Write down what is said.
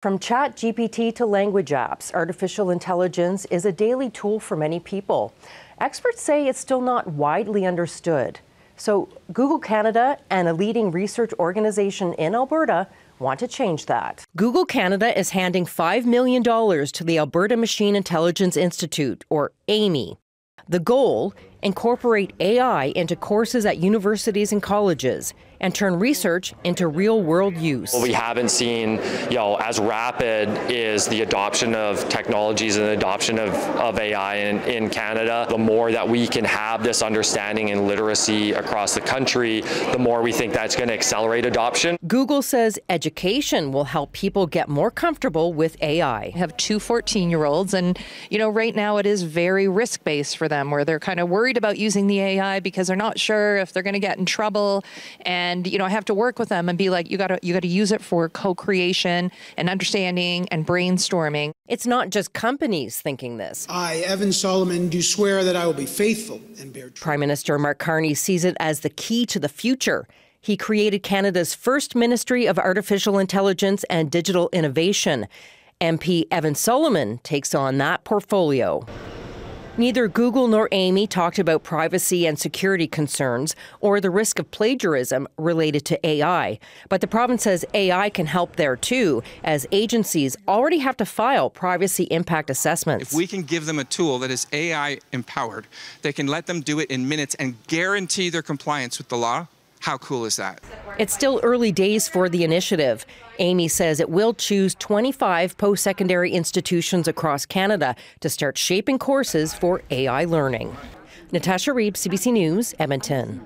From ChatGPT to language apps, artificial intelligence is a daily tool for many people. Experts say it's still not widely understood. So, Google Canada and a leading research organization in Alberta want to change that. Google Canada is handing $5 million to the Alberta Machine Intelligence Institute, or AMii. The goal incorporate AI into courses at universities and colleges and turn research into real world use. What we haven't seen, you know, as rapid is the adoption of technologies and the adoption of, of AI in, in Canada. The more that we can have this understanding and literacy across the country, the more we think that's going to accelerate adoption. Google says education will help people get more comfortable with AI. I have two 14 year olds, and, you know, right now it is very risk based for them where they're kind of worried about using the AI because they're not sure if they're going to get in trouble. And and you know I have to work with them and be like you got to you got to use it for co-creation and understanding and brainstorming. It's not just companies thinking this. I, Evan Solomon, do swear that I will be faithful and bear true. Prime Minister Mark Carney sees it as the key to the future. He created Canada's first Ministry of Artificial Intelligence and Digital Innovation. MP Evan Solomon takes on that portfolio. Neither Google nor AMii talked about privacy and security concerns or the risk of plagiarism related to AI. But the province says AI can help there too, as agencies already have to file privacy impact assessments. If we can give them a tool that is AI empowered, they can let them do it in minutes and guarantee their compliance with the law how cool is that? It's still early days for the initiative. AMii says it will choose 25 post secondary institutions across Canada to start shaping courses for AI learning. Natasha Riebe, CBC News, Edmonton.